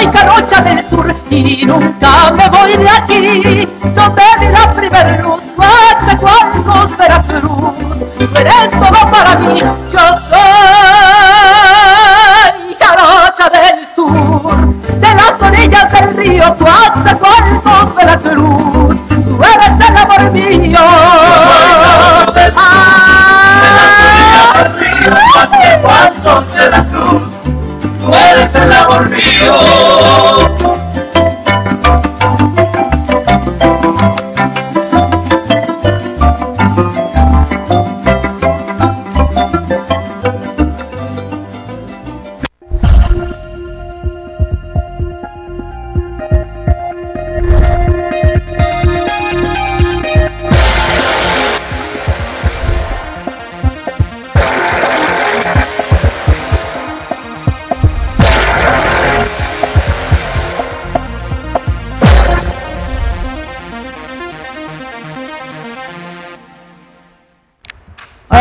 soy Carocha del Sur y nunca me voy de aquí. Vi la primera luz, Coatzacoalcos, Veracruz. Eres todo para mí,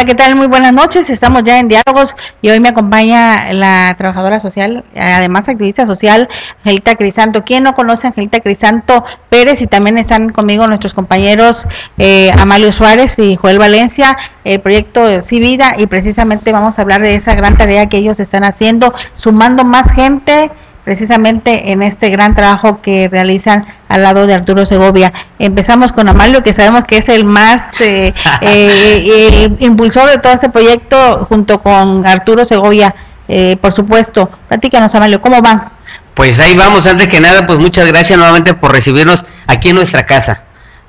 ¿qué tal? Muy buenas noches. Estamos ya en diálogos y hoy me acompaña la trabajadora social, además activista social, Angelita Crisanto. ¿Quién no conoce a Angelita Crisanto Pérez? Y también están conmigo nuestros compañeros eh, Amalio Suárez y Joel Valencia, el proyecto Sí Vida, y precisamente vamos a hablar de esa gran tarea que ellos están haciendo, sumando más gente precisamente en este gran trabajo que realizan al lado de Arturo Segovia. Empezamos con Amalio, que sabemos que es el más eh, eh, eh, impulsor de todo este proyecto, junto con Arturo Segovia, por supuesto. Platícanos, Amalio, ¿cómo van? Pues ahí vamos, antes que nada, pues muchas gracias nuevamente por recibirnos aquí en nuestra casa,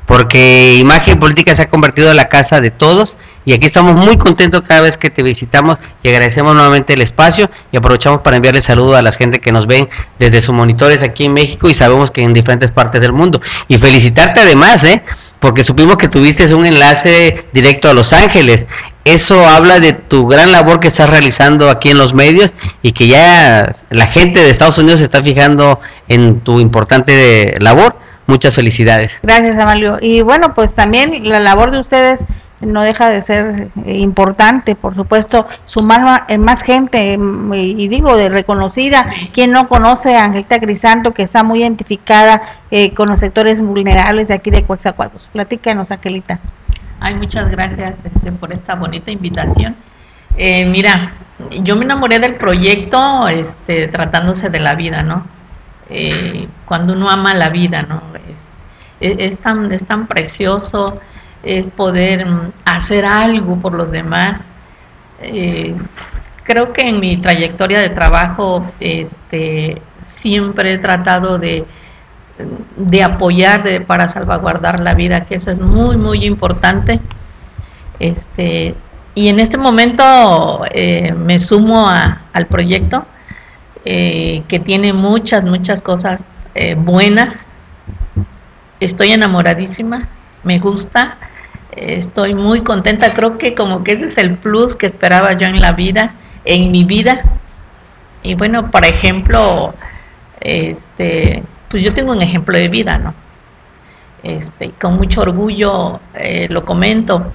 porque Imagen Política se ha convertido en la casa de todos y aquí estamos muy contentos cada vez que te visitamos y agradecemos nuevamente el espacio y aprovechamos para enviarle saludos a la gente que nos ven desde sus monitores aquí en México y sabemos que en diferentes partes del mundo. Y felicitarte además, ¿eh? porque supimos que tuviste un enlace directo a Los Ángeles. Eso habla de tu gran labor que estás realizando aquí en los medios y que ya la gente de Estados Unidos se está fijando en tu importante labor. Muchas felicidades. Gracias, Amalio. Y bueno, pues también la labor de ustedes no deja de ser eh, importante, por supuesto, sumar más gente, mm, y digo, de reconocida, quien no conoce a Angelita Crisanto, que está muy identificada eh, con los sectores vulnerables de aquí de Coexacualcos. Platícanos, Angelita. Ay, muchas gracias este, por esta bonita invitación. Eh, mira, yo me enamoré del proyecto este, tratándose de la vida, ¿no? cuando uno ama la vida, ¿no? Es, tan, es tan precioso es poder mm, hacer algo por los demás. Eh, creo que en mi trayectoria de trabajo este, siempre he tratado de, de apoyar para salvaguardar la vida, que eso es muy, muy importante. Este, y en este momento eh, me sumo al proyecto, eh, que tiene muchas, muchas cosas buenas. Estoy enamoradísima, me gusta estoy muy contenta, creo que como que ese es el plus que esperaba yo en la vida, en mi vida. Y bueno, por ejemplo, este, pues yo tengo un ejemplo de vida, ¿no? Este, con mucho orgullo eh, lo comento.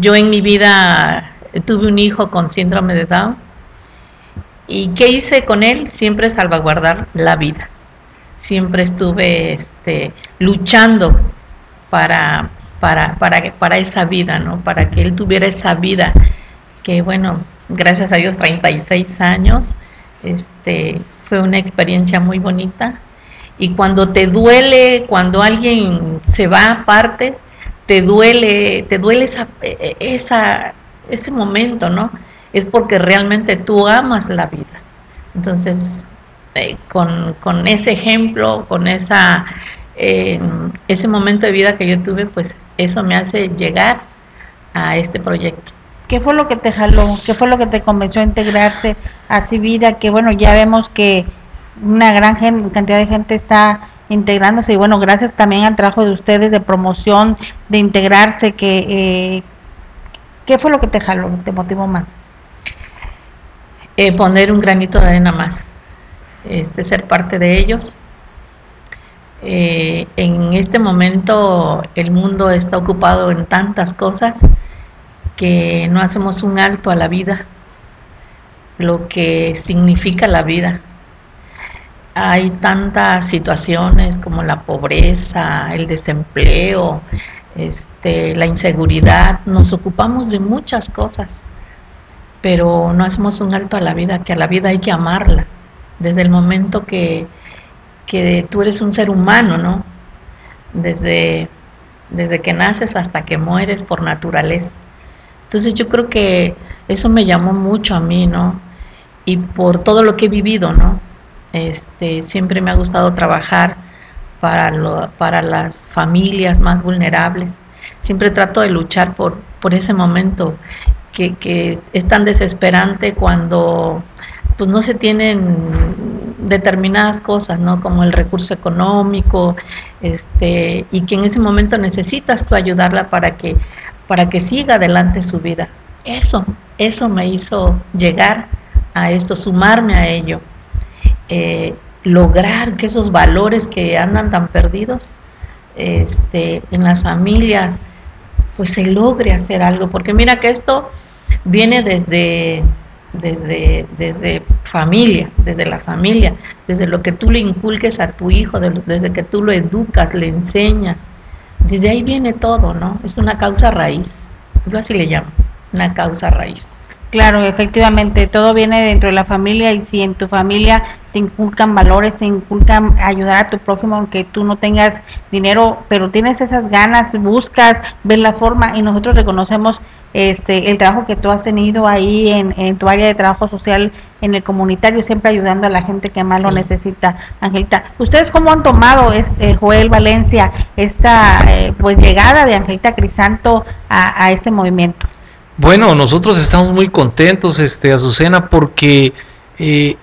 Yo en mi vida tuve un hijo con síndrome de Down. ¿Y qué hice con él? Siempre salvaguardar la vida. Siempre estuve este, luchando para para, para, para esa vida, ¿no? Para que él tuviera esa vida que, bueno, gracias a Dios, 36 años, este, fue una experiencia muy bonita. Y cuando te duele, cuando alguien se va aparte, te duele, te duele esa, e, e, esa, ese momento, ¿no? Es porque realmente tú amas la vida. Entonces, eh, con, con, ese ejemplo, con esa, eh, ese momento de vida que yo tuve, pues eso me hace llegar a este proyecto. ¿Qué fue lo que te jaló? ¿Qué fue lo que te convenció a integrarse a Vida? Que bueno, ya vemos que una gran cantidad de gente está integrándose y bueno, gracias también al trabajo de ustedes de promoción, de integrarse, que eh, ¿qué fue lo que te jaló, te motivó más? Eh, poner un granito de arena más, este, ser parte de ellos, eh, en este momento el mundo está ocupado en tantas cosas que no hacemos un alto a la vida, lo que significa la vida. Hay tantas situaciones como la pobreza, el desempleo, este, la inseguridad, nos ocupamos de muchas cosas, pero no hacemos un alto a la vida, que a la vida hay que amarla, desde el momento que, que tú eres un ser humano, ¿no? Desde, desde que naces hasta que mueres por naturaleza. Entonces yo creo que eso me llamó mucho a mí, ¿no? Y por todo lo que he vivido, ¿no? Este, siempre me ha gustado trabajar para, lo, para las familias más vulnerables. Siempre trato de luchar por, por ese momento que, que es tan desesperante cuando pues no se tienen determinadas cosas, ¿no? Como el recurso económico, este, y que en ese momento necesitas tú ayudarla para que para que siga adelante su vida. Eso, eso me hizo llegar a esto, sumarme a ello, eh, lograr que esos valores que andan tan perdidos este, en las familias, pues se logre hacer algo, porque mira que esto viene desde, desde, desde familia, desde la familia, desde lo que tú le inculques a tu hijo, desde que tú lo educas, le enseñas, desde ahí viene todo, ¿no? Es una causa raíz, yo así le llamo, una causa raíz. Claro, efectivamente, todo viene dentro de la familia y si en tu familia te inculcan valores, te inculcan ayudar a tu prójimo aunque tú no tengas dinero, pero tienes esas ganas, buscas, ves la forma y nosotros reconocemos este el trabajo que tú has tenido ahí en, tu área de trabajo social, en el comunitario, siempre ayudando a la gente que más lo necesita. Angelita, ¿ustedes cómo han tomado, este Joel Valencia, esta eh, pues llegada de Angelita Crisanto a este movimiento? Bueno, nosotros estamos muy contentos, este, Azucena, porque eh,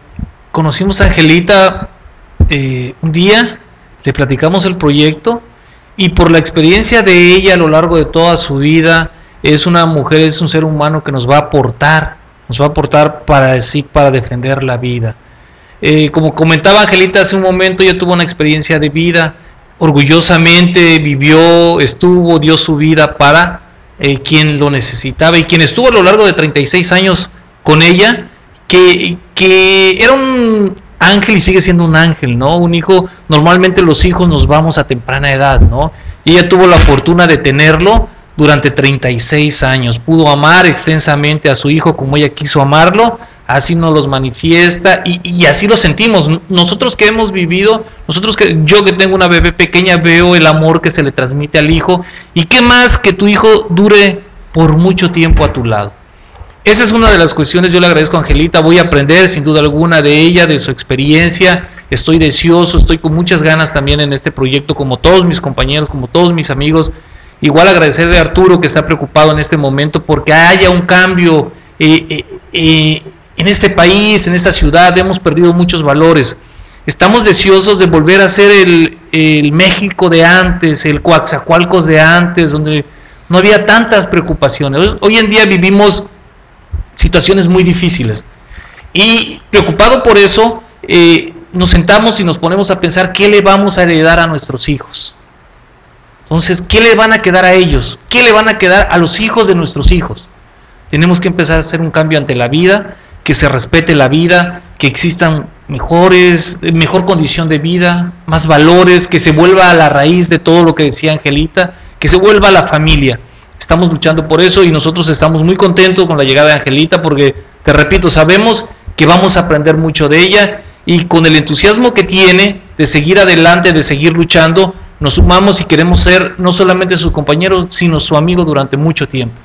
conocimos a Angelita eh, un día, le platicamos el proyecto y por la experiencia de ella a lo largo de toda su vida, es una mujer, es un ser humano que nos va a aportar, nos va a aportar para sí, para defender la vida. Eh, como comentaba Angelita hace un momento, ella tuvo una experiencia de vida, orgullosamente vivió, estuvo, dio su vida para eh, quien lo necesitaba y quien estuvo a lo largo de 36 años con ella, que, que era un ángel y sigue siendo un ángel, ¿no? Un hijo, normalmente los hijos nos vamos a temprana edad, ¿no? Y ella tuvo la fortuna de tenerlo durante 36 años, pudo amar extensamente a su hijo como ella quiso amarlo, así nos los manifiesta y, así lo sentimos. Nosotros que hemos vivido, nosotros que yo que tengo una bebé pequeña veo el amor que se le transmite al hijo y qué más que tu hijo dure por mucho tiempo a tu lado. Esa es una de las cuestiones, yo le agradezco a Angelita, voy a aprender sin duda alguna de ella, de su experiencia, estoy deseoso, estoy con muchas ganas también en este proyecto, como todos mis compañeros, como todos mis amigos. Igual agradecerle a Arturo que está preocupado en este momento porque haya un cambio eh, eh, eh en este país, en esta ciudad, hemos perdido muchos valores. Estamos deseosos de volver a ser el, México de antes, el Coaxacualcos de antes, donde no había tantas preocupaciones. Hoy en día vivimos situaciones muy difíciles. Y preocupado por eso, eh, nos sentamos y nos ponemos a pensar qué le vamos a heredar a nuestros hijos. Entonces, ¿qué le van a quedar a ellos? ¿Qué le van a quedar a los hijos de nuestros hijos? Tenemos que empezar a hacer un cambio ante la vida que se respete la vida, que existan mejores, mejor condición de vida, más valores, que se vuelva a la raíz de todo lo que decía Angelita, que se vuelva a la familia. Estamos luchando por eso y nosotros estamos muy contentos con la llegada de Angelita porque, te repito, sabemos que vamos a aprender mucho de ella y con el entusiasmo que tiene de seguir adelante, de seguir luchando, nos sumamos y queremos ser no solamente su compañero, sino su amigo durante mucho tiempo.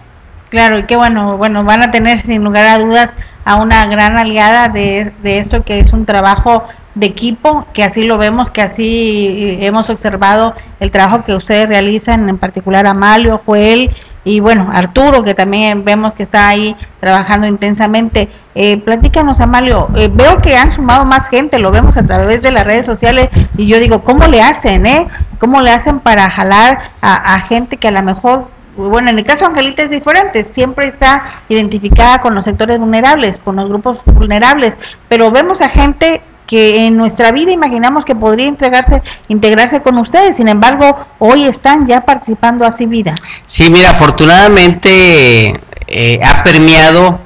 Claro, y qué bueno, bueno, van a tener sin lugar a dudas a una gran aliada de, de esto que es un trabajo de equipo, que así lo vemos, que así hemos observado el trabajo que ustedes realizan, en particular Amalio, Joel y bueno, Arturo, que también vemos que está ahí trabajando intensamente. Eh, platícanos, Amalio, eh, veo que han sumado más gente, lo vemos a través de las redes sociales y yo digo, ¿cómo le hacen, eh? ¿Cómo le hacen para jalar a, a gente que a lo mejor bueno, en el caso de Angelita es diferente, siempre está identificada con los sectores vulnerables, con los grupos vulnerables, pero vemos a gente que en nuestra vida imaginamos que podría integrarse, integrarse con ustedes, sin embargo, hoy están ya participando así vida. Sí, mira, afortunadamente eh, ha permeado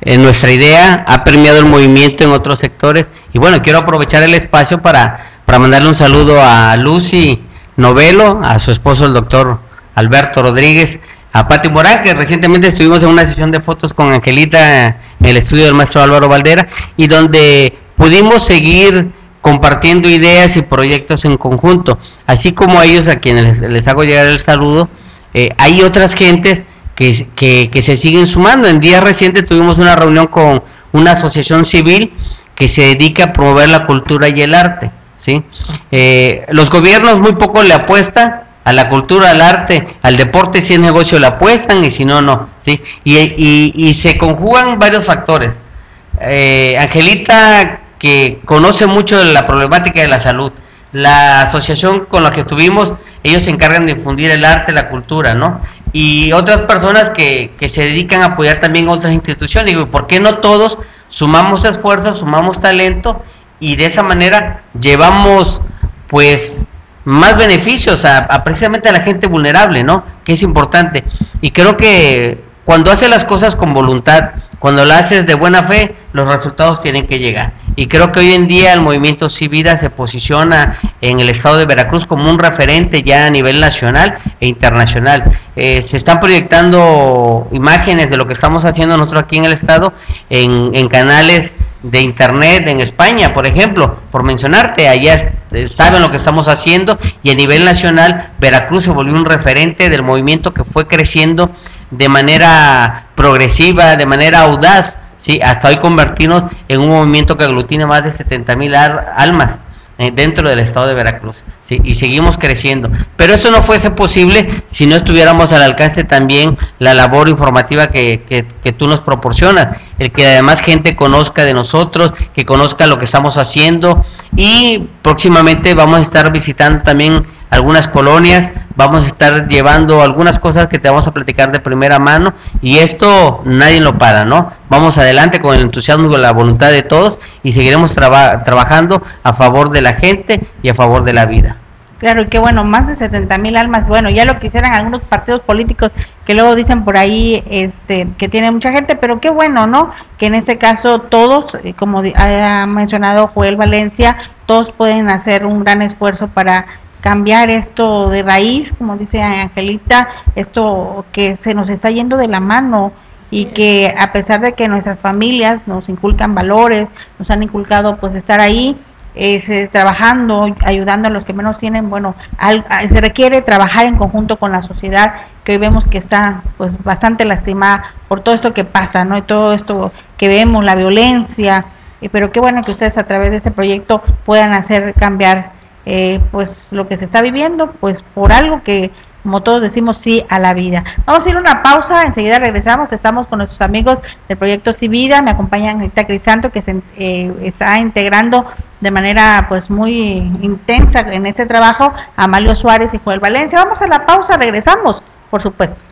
en nuestra idea, ha permeado el movimiento en otros sectores. Y bueno, quiero aprovechar el espacio para, para mandarle un saludo a Lucy Novelo, a su esposo el doctor Alberto Rodríguez, a Pati Morán, que recientemente estuvimos en una sesión de fotos con Angelita en el estudio del maestro Álvaro Valdera, y donde pudimos seguir compartiendo ideas y proyectos en conjunto, así como a ellos a quienes les, hago llegar el saludo, eh, hay otras gentes que, se siguen sumando. En días recientes tuvimos una reunión con una asociación civil que se dedica a promover la cultura y el arte. ¿sí? Eh, los gobiernos muy poco le apuestan a la cultura, al arte, al deporte, si es negocio le apuestan y si no, no. ¿sí? Y, y, se conjugan varios factores. Eh, Angelita que conoce mucho de la problemática de la salud. La asociación con la que estuvimos, ellos se encargan de difundir el arte, la cultura, ¿no? Y otras personas que, que se dedican a apoyar también otras instituciones. Digo, ¿por qué no todos sumamos esfuerzos, sumamos talento y de esa manera llevamos, pues, más beneficios a, precisamente a la gente vulnerable, ¿no? Que es importante. Y creo que cuando hace las cosas con voluntad, cuando lo haces de buena fe, los resultados tienen que llegar. Y creo que hoy en día el movimiento Civida se posiciona en el estado de Veracruz como un referente ya a nivel nacional e internacional. Eh, se están proyectando imágenes de lo que estamos haciendo nosotros aquí en el estado en, en canales de internet en España, por ejemplo, por mencionarte, allá eh, saben lo que estamos haciendo y a nivel nacional Veracruz se volvió un referente del movimiento que fue creciendo de manera progresiva, de manera audaz, ¿sí? hasta hoy convertirnos en un movimiento que aglutina más de 70 mil almas eh, dentro del estado de Veracruz ¿sí? y seguimos creciendo. Pero esto no fuese posible si no estuviéramos al alcance también la labor informativa que, que, que tú nos proporcionas, el que además gente conozca de nosotros, que conozca lo que estamos haciendo y próximamente vamos a estar visitando también algunas colonias, vamos a estar llevando algunas cosas que te vamos a platicar de primera mano y esto nadie lo para, ¿no? Vamos adelante con el entusiasmo y la voluntad de todos y seguiremos trabajando a favor de la gente y a favor de la vida. Claro, y que bueno, más de 70 mil almas, bueno, ya lo quisieran algunos partidos políticos que luego dicen por ahí este, que tiene mucha gente, pero qué bueno, ¿no? Que en este caso todos, eh, como ha mencionado Joel Valencia, todos pueden hacer un gran esfuerzo para cambiar esto de raíz, como dice Angelita, esto que se nos está yendo de la mano y que a pesar de que nuestras familias nos inculcan valores, nos han inculcado pues estar ahí, eh, trabajando, ayudando a los que menos tienen, bueno, se requiere trabajar en conjunto con la sociedad que hoy vemos que está pues bastante lastimada por todo esto que pasa, ¿no? Y todo esto que vemos, la violencia, eh, pero qué bueno que ustedes a través de este proyecto puedan hacer cambiar eh, pues lo que se está viviendo, pues por algo que como todos decimos sí a la vida. Vamos a ir a una pausa, enseguida regresamos, estamos con nuestros amigos del proyecto Civida, me acompaña Angelita Crisanto que se eh, está integrando de manera pues muy intensa en este trabajo a Amalio Suárez y Joel Valencia. Vamos a la pausa, regresamos, por supuesto.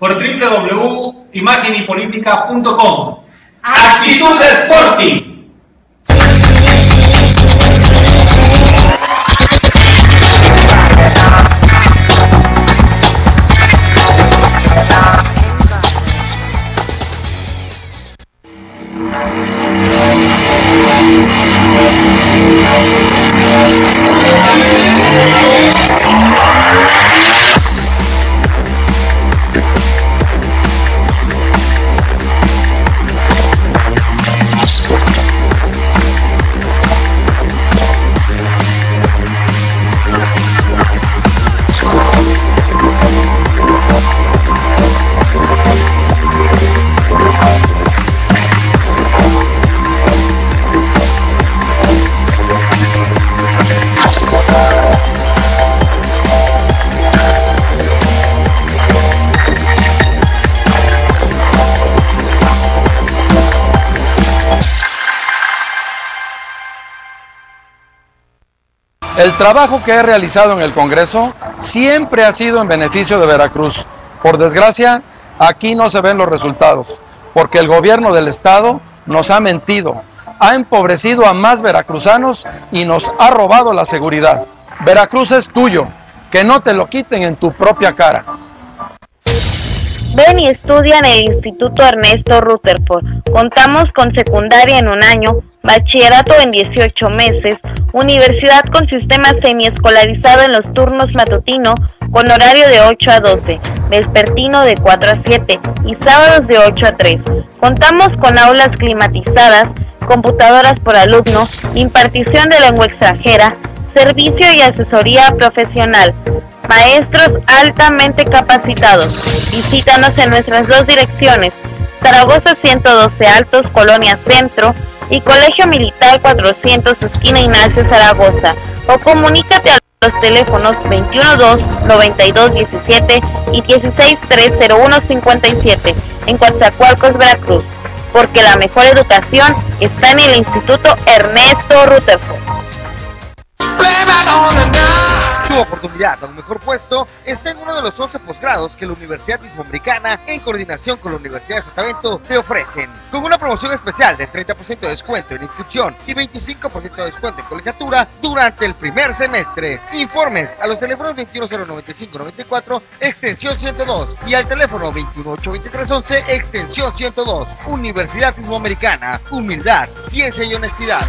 Por www.imagenypolitica.com. Actitud Sporting. El trabajo que he realizado en el Congreso siempre ha sido en beneficio de Veracruz. Por desgracia, aquí no se ven los resultados, porque el gobierno del Estado nos ha mentido, ha empobrecido a más veracruzanos y nos ha robado la seguridad. Veracruz es tuyo, que no te lo quiten en tu propia cara. Ven y estudia en el Instituto Ernesto Rutherford. Contamos con secundaria en un año, bachillerato en 18 meses, universidad con sistema semiescolarizado en los turnos matutino con horario de 8 a 12, vespertino de 4 a 7 y sábados de 8 a 3. Contamos con aulas climatizadas, computadoras por alumno, impartición de lengua extranjera, servicio y asesoría profesional. Maestros altamente capacitados. Visítanos en nuestras dos direcciones, Zaragoza 112 Altos, Colonia Centro y Colegio Militar 400, esquina Ignacio Zaragoza. O comunícate a los teléfonos 212-9217 y 1630157 en Coatzacoalcos, Veracruz. Porque la mejor educación está en el Instituto Ernesto Rutherford. Tu oportunidad a un mejor puesto está en uno de los 11 posgrados que la Universidad Mismoamericana, en coordinación con la Universidad de Sotavento, te ofrecen. Con una promoción especial de 30% de descuento en inscripción y 25% de descuento en colegiatura durante el primer semestre. Informes a los teléfonos 2109594, extensión 102 y al teléfono 2182311, extensión 102. Universidad Mismoamericana, humildad, ciencia y honestidad.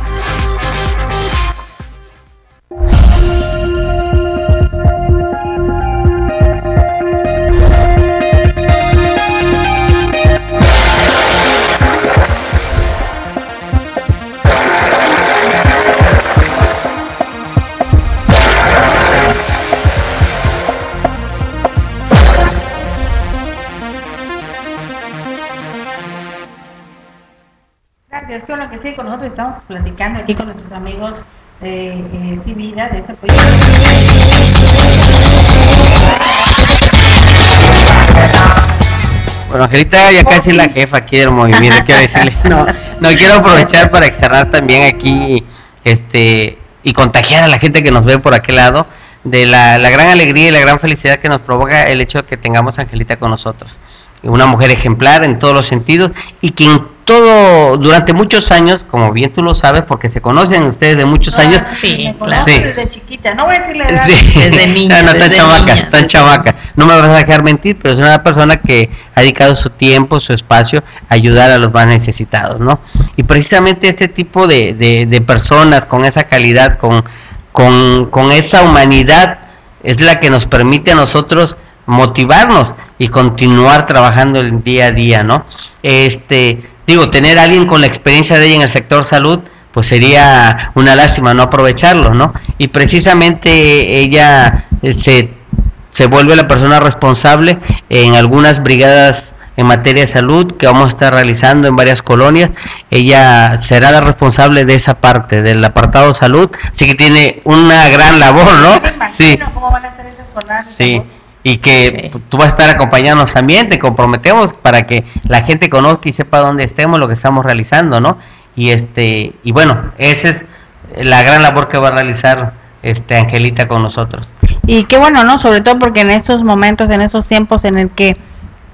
Gracias, qué bueno que sí, con nosotros estamos platicando aquí con nuestros amigos de eh, Civida, de ese proyecto. Bueno, Angelita ya casi la jefa aquí del movimiento, quiero decirle. No, no quiero aprovechar para externar también aquí este y contagiar a la gente que nos ve por aquel lado de la, la gran alegría y la gran felicidad que nos provoca el hecho de que tengamos a Angelita con nosotros. Una mujer ejemplar en todos los sentidos y que en todo, durante muchos años, como bien tú lo sabes, porque se conocen ustedes de muchos Ah, años, sí, me Sí. desde chiquita, no voy a decirle edad. Sí. Desde niña, No, no, tan desde chamaca, niña, tan desde- chamaca. No me vas a dejar mentir, pero es una persona que ha dedicado su tiempo, su espacio a ayudar a los más necesitados, ¿no? Y precisamente este tipo de, de, de personas con esa calidad, con, con, con esa humanidad, es la que nos permite a nosotros motivarnos y continuar trabajando el día a día, ¿no? Este, digo, tener a alguien con la experiencia de ella en el sector salud, pues sería una lástima no aprovecharlo, ¿no? Y precisamente ella eh, se, se vuelve la persona responsable en algunas brigadas en materia de salud que vamos a estar realizando en varias colonias. Ella será la responsable de esa parte, del apartado salud, así que tiene una gran labor, ¿no? Sí. cómo van a ser esas jornadas. Sí. Y que tú vas a estar acompañándonos también, te comprometemos para que la gente conozca y sepa dónde estemos, lo que estamos realizando, ¿no? Y este y bueno, esa es la gran labor que va a realizar este Angelita con nosotros. Y qué bueno, ¿no? Sobre todo porque en estos momentos, en estos tiempos en el que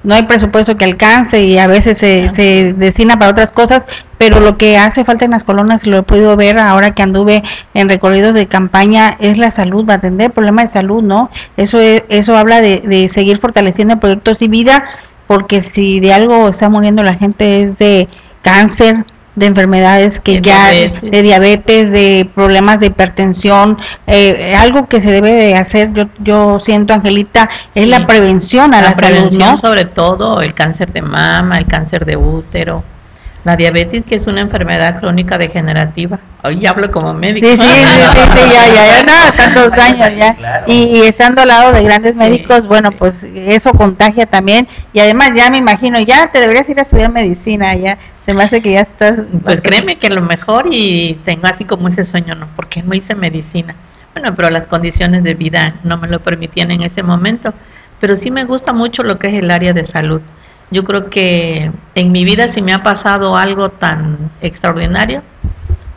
no hay presupuesto que alcance y a veces se, se destina para otras cosas, pero lo que hace falta en las colonias, lo he podido ver ahora que anduve en recorridos de campaña, es la salud, atender problemas de salud, ¿no? Eso, es, eso habla de, de seguir fortaleciendo proyectos y vida, porque si de algo está muriendo la gente es de cáncer, de enfermedades que De ya diabetes. de diabetes, de problemas de hipertensión, eh, algo que se debe de hacer, yo yo siento Angelita, es la prevención a la, prevención, salud, ¿no? sobre todo el cáncer de mama, el cáncer de útero, la diabetes, que es una enfermedad crónica degenerativa. Hoy hablo como médico. Sí, sí, sí, sí, sí, ya, ya, ya, no, tantos años ya. Claro. Y, y estando al lado de grandes Sí, médicos, bueno, pues eso contagia también. Y además ya me imagino, ya te deberías ir a estudiar medicina, ya se me hace que ya estás... Pues créeme que a lo mejor y tengo así como ese sueño, ¿no? Porque no hice medicina. Bueno, pero las condiciones de vida no me lo permitían en ese momento. Pero sí me gusta mucho lo que es el área de salud. Yo creo que en mi vida si me ha pasado algo tan extraordinario,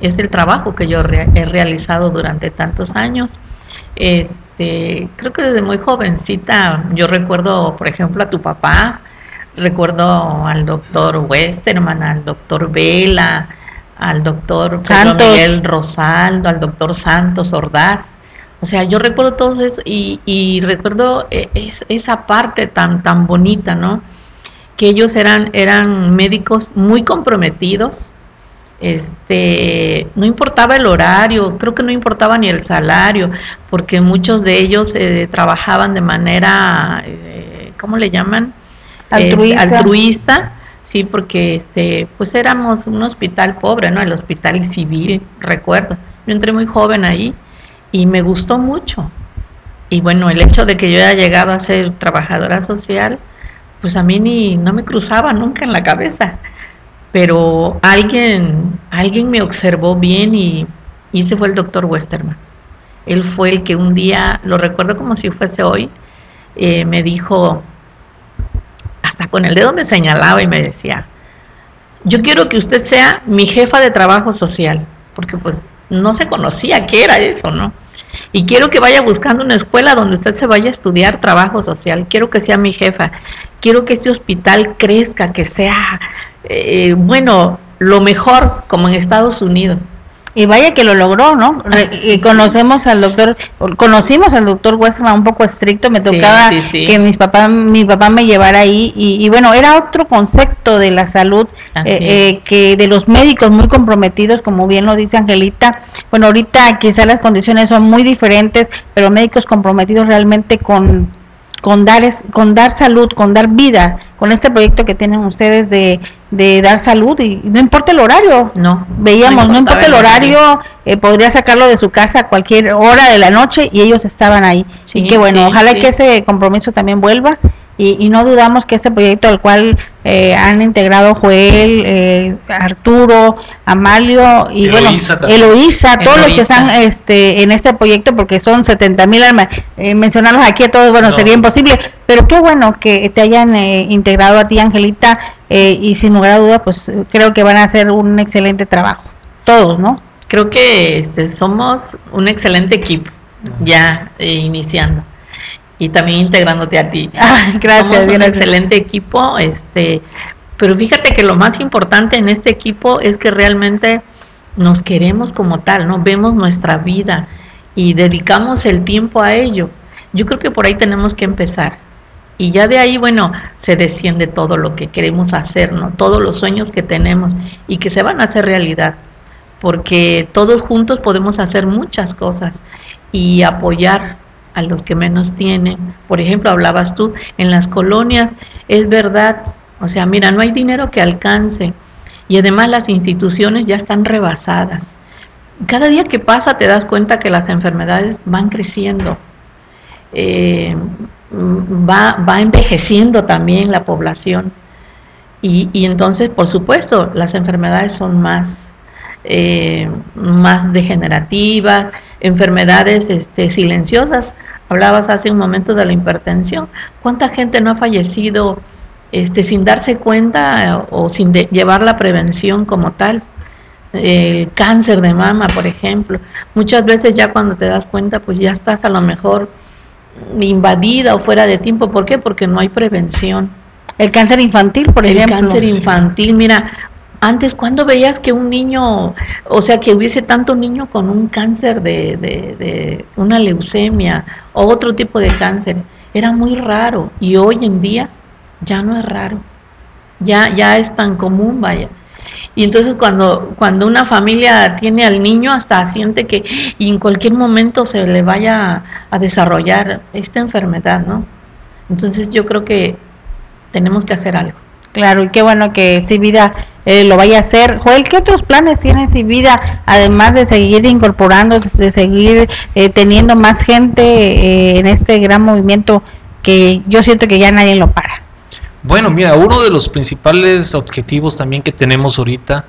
es el trabajo que yo re- he realizado durante tantos años. Este, creo que desde muy jovencita, yo recuerdo, por ejemplo, a tu papá, recuerdo al doctor Westerman, al doctor Vela, al doctor Santos. Miguel Rosaldo, al doctor Santos Ordaz. O sea, yo recuerdo todo eso y, y recuerdo eh, es- esa parte tan, tan bonita, ¿no? Que ellos eran, eran médicos muy comprometidos, este, no importaba el horario, creo que no importaba ni el salario, porque muchos de ellos eh, trabajaban de manera, eh, ¿cómo le llaman? Este, Altruista. altruista, sí, porque este, pues éramos un hospital pobre, ¿no? El hospital civil, recuerdo. Yo entré muy joven ahí y me gustó mucho. Y bueno, el hecho de que yo haya llegado a ser trabajadora social, pues a mí ni no me cruzaba nunca en la cabeza. Pero alguien, alguien me observó bien y, y ese fue el doctor Westerman. Él fue el que un día, lo recuerdo como si fuese hoy, eh, me dijo, hasta con el dedo me señalaba y me decía, yo quiero que usted sea mi jefa de trabajo social, porque pues no se conocía qué era eso, ¿no? Y quiero que vaya buscando una escuela donde usted se vaya a estudiar trabajo social, quiero que sea mi jefa, quiero que este hospital crezca, que sea, eh, bueno, lo mejor como en Estados Unidos. Y vaya que lo logró, ¿no? Re- y conocemos al doctor, conocimos al doctor Westerman un poco estricto, me tocaba sí, sí. que mis papá, mi papá me llevara ahí y, y bueno, era otro concepto de la salud eh, eh, que de los médicos muy comprometidos, como bien lo dice Angelita. Bueno, ahorita quizás las condiciones son muy diferentes, pero médicos comprometidos realmente con con dar es, con dar salud, con dar vida, con este proyecto que tienen ustedes de, de dar salud y no importa el horario, No, veíamos, no importa el horario, eh, podría sacarlo de su casa a cualquier hora de la noche y ellos estaban ahí. Sí, y qué bueno, sí, ojalá sí. que ese compromiso también vuelva y, y no dudamos que este proyecto al cual eh, han integrado Joel, eh, Arturo, Amalio y Eloísa bueno, también. Eloísa, todos los que están este, en este proyecto porque son 70 mil almas, eh, mencionarlos aquí a todos, bueno, No. sería imposible, pero qué bueno que te hayan eh, integrado a ti, Angelita, eh, y sin lugar a duda, pues creo que van a hacer un excelente trabajo, todos, ¿no? Creo que este, somos un excelente equipo, ya eh, iniciando. Y también integrándote a ti. Ah, gracias, Somos un gracias. excelente equipo, este, pero fíjate que lo más importante en este equipo es que realmente nos queremos como tal, ¿no? Vemos nuestra vida y dedicamos el tiempo a ello. Yo creo que por ahí tenemos que empezar. Y ya de ahí, bueno, se desciende todo lo que queremos hacer, ¿no? Todos los sueños que tenemos y que se van a hacer realidad. Porque todos juntos podemos hacer muchas cosas y apoyar a los que menos tienen. Por ejemplo, hablabas tú, en las colonias, es verdad, o sea, mira, no hay dinero que alcance y además las instituciones ya están rebasadas. Cada día que pasa te das cuenta que las enfermedades van creciendo. Eh, va, va envejeciendo también la población. Y, y entonces, por supuesto, las enfermedades son más, eh, más degenerativas, enfermedades este, silenciosas. Hablabas hace un momento de la hipertensión. ¿Cuánta gente no ha fallecido este, sin darse cuenta eh, o sin llevar la prevención como tal? el cáncer de mama, por ejemplo. Muchas veces ya cuando te das cuenta, pues ya estás a lo mejor invadida o fuera de tiempo. ¿Por qué? Porque no hay prevención. El cáncer infantil, por ejemplo. El cáncer infantil, mira, antes cuando veías que un niño, o sea, que hubiese tanto niño con un cáncer de, de, de una leucemia o otro tipo de cáncer, era muy raro y hoy en día ya no es raro, ya, ya es tan común, vaya. Y entonces cuando, cuando una familia tiene al niño, hasta siente que en cualquier momento se le vaya a desarrollar esta enfermedad, ¿no? Entonces yo creo que tenemos que hacer algo. Claro, y qué bueno que Si Vida eh, lo vaya a hacer. Joel, ¿qué otros planes tiene Si Vida, además de seguir incorporando, de seguir eh, teniendo más gente eh, en este gran movimiento que yo siento que ya nadie lo para? Bueno, mira, uno de los principales objetivos también que tenemos ahorita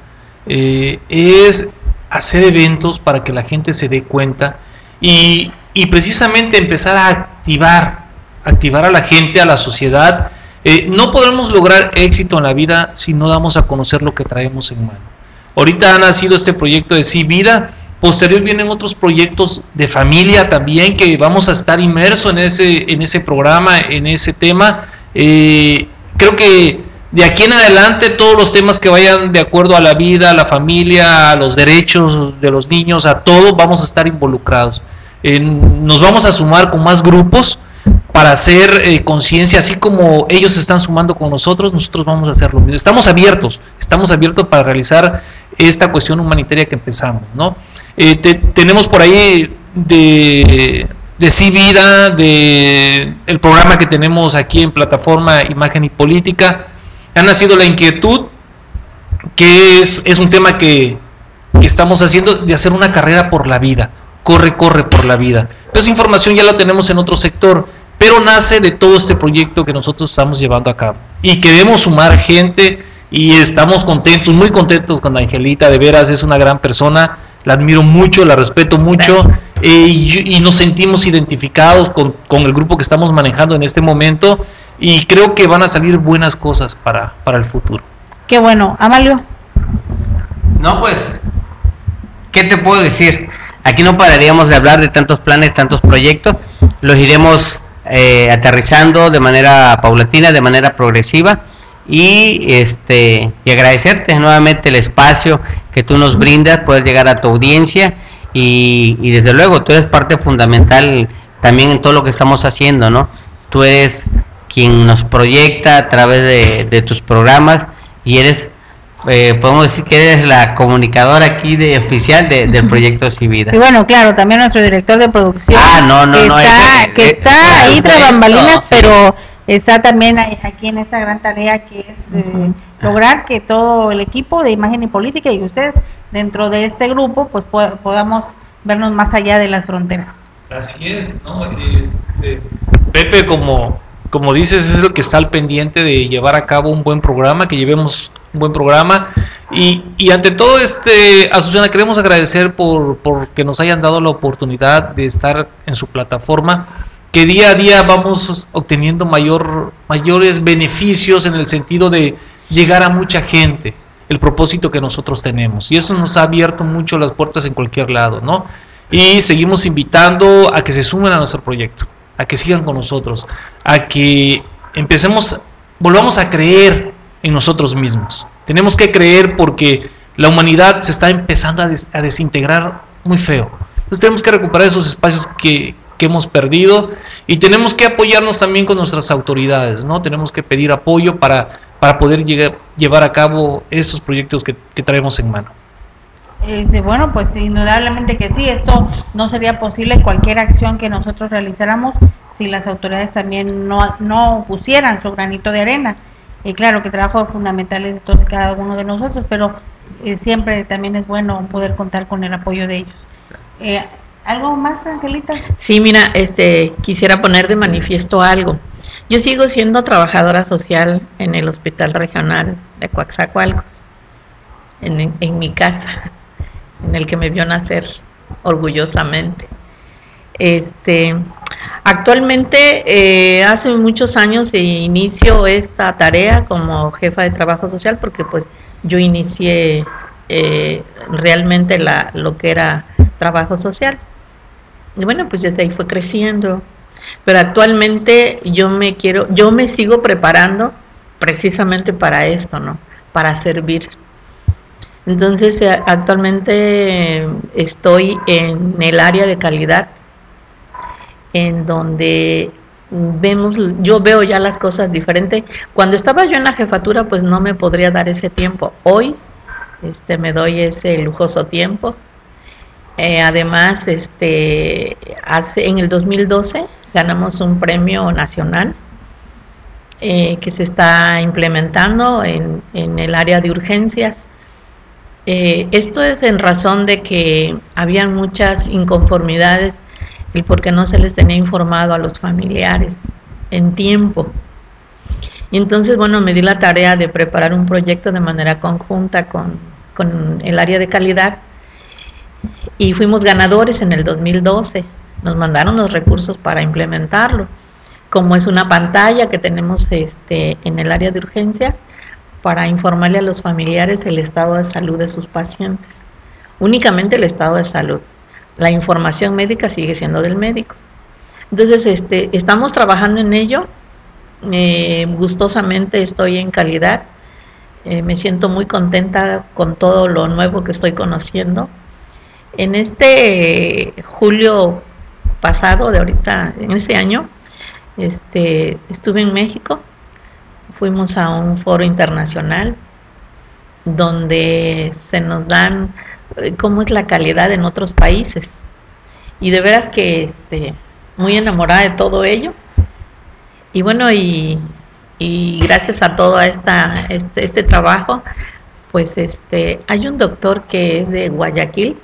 es hacer eventos para que la gente se dé cuenta y, y precisamente empezar a activar, activar a la gente, a la sociedad, eh, no podremos lograr éxito en la vida si no damos a conocer lo que traemos en mano. Ahorita ha nacido este proyecto de Sí Vida, posterior vienen otros proyectos de familia también que vamos a estar inmersos en ese, en ese programa, en ese tema. Eh, creo que de aquí en adelante todos los temas que vayan de acuerdo a la vida, a la familia, a los derechos de los niños, a todo, vamos a estar involucrados. nos vamos a sumar con más grupos para hacer eh, conciencia, así como ellos se están sumando con nosotros, nosotros vamos a hacer lo mismo. Estamos abiertos, estamos abiertos para realizar esta cuestión humanitaria que empezamos, ¿no? Eh, tenemos por ahí de, de Sí Vida, de el programa que tenemos aquí en plataforma Imagen y Política, ha nacido la inquietud, que es, es un tema que, que estamos haciendo, de hacer una carrera por la vida, corre, corre por la vida. Pero esa información ya la tenemos en otro sector pero nace de todo este proyecto que nosotros estamos llevando a cabo. Y queremos sumar gente y estamos contentos, muy contentos con Angelita, de veras es una gran persona, la admiro mucho, la respeto mucho eh, y, nos sentimos identificados con, con, el grupo que estamos manejando en este momento y creo que van a salir buenas cosas para, para el futuro. Qué bueno, Amalio. No, pues, ¿qué te puedo decir? Aquí no pararíamos de hablar de tantos planes, tantos proyectos, los iremos eh, aterrizando de manera paulatina, de manera progresiva y este y agradecerte nuevamente el espacio que tú nos brindas, poder llegar a tu audiencia y, y, desde luego tú eres parte fundamental también en todo lo que estamos haciendo, ¿no? Tú eres quien nos proyecta a través de, de tus programas y eres eh, podemos decir que eres la comunicadora aquí de oficial del proyecto Civida. Y bueno, claro, también nuestro director de producción. Ah, no, no, que no. Está, que está ahí tras bambalinas, pero está también aquí en esta gran tarea que es eh, lograr que todo el equipo de imagen y política y ustedes dentro de este grupo pues podamos vernos más allá de las fronteras. Así es, ¿no? Este, Pepe, como, como dices, es el que está al pendiente de llevar a cabo un buen programa, que llevemos un buen programa. Y, y ante todo, este, Azucena, queremos agradecer por, por que nos hayan dado la oportunidad de estar en su plataforma, que día a día vamos obteniendo mayor, mayores beneficios en el sentido de llegar a mucha gente, el propósito que nosotros tenemos. Y eso nos ha abierto mucho las puertas en cualquier lado, ¿no? Y seguimos invitando a que se sumen a nuestro proyecto, a que sigan con nosotros, a que empecemos, volvamos a creer en nosotros mismos. Tenemos que creer porque la humanidad se está empezando a, desintegrar muy feo. Entonces tenemos que recuperar esos espacios que, hemos perdido y tenemos que apoyarnos también con nuestras autoridades, ¿no? Tenemos que pedir apoyo para, para poder llevar a cabo esos proyectos que, traemos en mano. bueno, pues indudablemente que sí, esto no sería posible cualquier acción que nosotros realizáramos si las autoridades también no, no pusieran su granito de arena. Y claro que trabajo fundamental es de todos y cada uno de nosotros, pero eh, siempre también es bueno poder contar con el apoyo de ellos. ¿Algo más, Angelita? Sí, mira, este, quisiera poner de manifiesto algo. Yo sigo siendo trabajadora social en el Hospital Regional de Coaxacualcos, en, en mi casa, en el que me vio nacer orgullosamente. Este, actualmente, eh, hace muchos años se inició esta tarea como jefa de trabajo social porque pues yo inicié eh, realmente la, lo que era trabajo social. Y bueno, pues desde ahí fue creciendo. Pero actualmente yo me quiero, yo me sigo preparando precisamente para esto, ¿no? Para servir. Entonces, eh, actualmente estoy en el área de calidad, en donde vemos, yo veo ya las cosas diferentes. Cuando estaba yo en la jefatura, pues no me podría dar ese tiempo. Hoy, este, me doy ese lujoso tiempo. Eh, además, este, hace, en el 2012 ganamos un premio nacional eh, que se está implementando en, en el área de urgencias eh, esto es en razón de que había muchas inconformidades y porque no se les tenía informado a los familiares en tiempo. Y entonces, bueno, me di la tarea de preparar un proyecto de manera conjunta con, con el área de calidad y fuimos ganadores en el 2012. Nos mandaron los recursos para implementarlo. Como es una pantalla que tenemos este, en el área de urgencias, para informarle a los familiares el estado de salud de sus pacientes. Únicamente el estado de salud. La información médica sigue siendo del médico. Entonces, este, estamos trabajando en ello. Eh, gustosamente estoy en calidad. Eh, me siento muy contenta con todo lo nuevo que estoy conociendo. En este julio pasado, de ahorita, en ese año, este, estuve en México fuimos a un foro internacional donde se nos dan eh, cómo es la calidad en otros países. Y de veras que este, muy enamorada de todo ello. Y bueno, y, gracias a todo esta, este, este trabajo, pues este, hay un doctor que es de Guayaquil,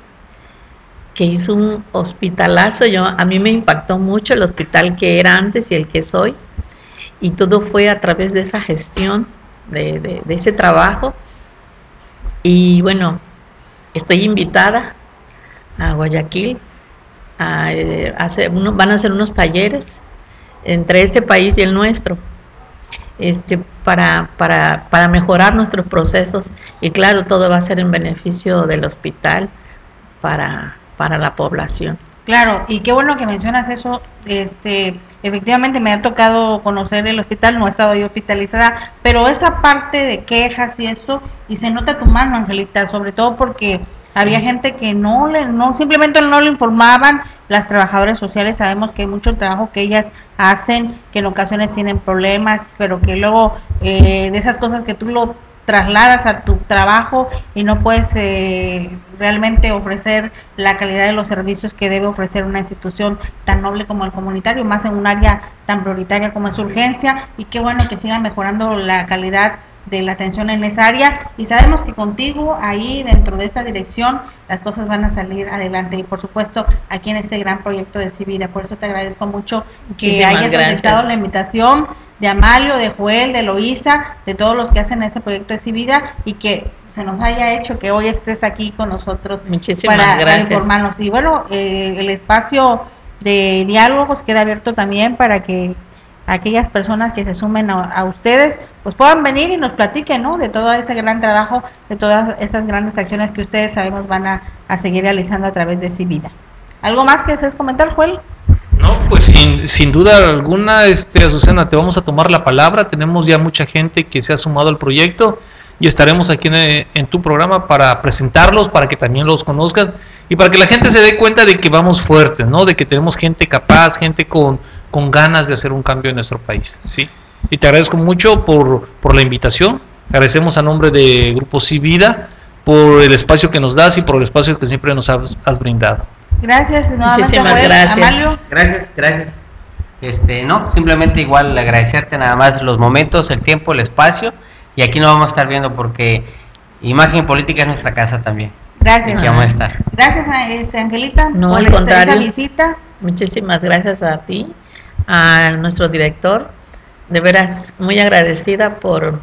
que hizo un hospitalazo. Yo, a mí me impactó mucho el hospital que era antes y el que soy y todo fue a través de esa gestión, de, ese trabajo. Y bueno, estoy invitada a Guayaquil, a, eh, hacer van a hacer unos talleres entre este país y el nuestro, este, para, para, para mejorar nuestros procesos y claro, todo va a ser en beneficio del hospital para, para la población. Claro, y qué bueno que mencionas eso. Este, efectivamente me ha tocado conocer el hospital, no he estado yo hospitalizada, pero esa parte de quejas y eso, y se nota tu mano, Angelita, sobre todo porque había gente que no le, no simplemente no le informaban. Las trabajadoras sociales sabemos que hay mucho trabajo que ellas hacen, que en ocasiones tienen problemas, pero que luego eh, de esas cosas que tú lo trasladas a tu trabajo y no puedes eh, realmente ofrecer la calidad de los servicios que debe ofrecer una institución tan noble como el comunitario, más en un área tan prioritaria como es urgencia. Y qué bueno que sigan mejorando la calidad de la atención en esa área. Y sabemos que contigo ahí dentro de esta dirección las cosas van a salir adelante. Y por supuesto aquí en este gran proyecto de Civida. Por eso te agradezco mucho que hayas aceptado la invitación de Amalio, de Joel, de Loisa, de todos los que hacen este proyecto de Civida. Y que se nos haya hecho que hoy estés aquí con nosotros para, informarnos. Y bueno, eh, el espacio de diálogos queda abierto también para que aquellas personas que se sumen a, ustedes, pues puedan venir y nos platiquen, ¿no? De todo ese gran trabajo, de todas esas grandes acciones que ustedes sabemos van a, seguir realizando a través de Civida. ¿Algo más que desees comentar, Joel? No, pues sin, sin duda alguna, este, Azucena, te vamos a tomar la palabra. Tenemos ya mucha gente que se ha sumado al proyecto y estaremos aquí en, en, tu programa para presentarlos, para que también los conozcan y para que la gente se dé cuenta de que vamos fuertes, ¿no? De que tenemos gente capaz, gente con, con ganas de hacer un cambio en nuestro país, ¿sí? Y te agradezco mucho por, por la invitación. Agradecemos a nombre de Grupo Civida por el espacio que nos das y por el espacio que siempre nos has, brindado. Gracias, muchísimas gracias. Gracias, gracias. Este, no, simplemente igual agradecerte nada más los momentos, el tiempo, el espacio y aquí nos vamos a estar viendo porque Imagen Política es nuestra casa también. Gracias. vamos a estar. Gracias, este, Angelita, no, por al contrario. visita. Muchísimas gracias a ti a nuestro director. De veras, muy agradecida por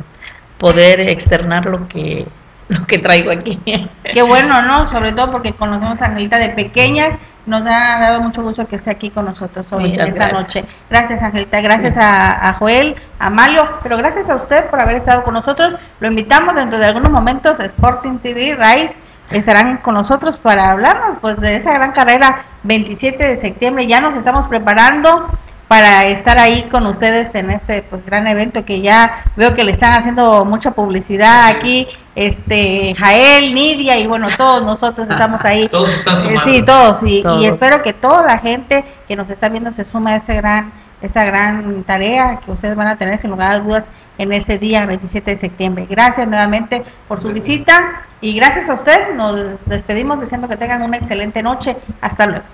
poder externar lo que lo que traigo aquí. Qué bueno, ¿no? Sobre todo porque conocemos a Angelita de pequeña. Nos ha dado mucho gusto que esté aquí con nosotros hoy esta noche. Gracias, Angelita. Gracias a, a, Joel, a Mario, pero gracias a usted por haber estado con nosotros. Lo invitamos dentro de algunos momentos a Sporting TV, Rice estarán con nosotros para hablarnos pues de esa gran carrera 27 de septiembre. Ya nos estamos preparando para estar ahí con ustedes en este pues gran evento que ya veo que le están haciendo mucha publicidad aquí, este Jael, Nidia y bueno, todos nosotros estamos ahí. Todos están Eh, sumando. sí, todos y, espero que toda la gente que nos está viendo se suma a ese gran esa gran tarea que ustedes van a tener sin lugar a dudas en ese día 27 de septiembre. Gracias nuevamente por su visita y gracias a usted. Nos despedimos deseando que tengan una excelente noche. Hasta luego.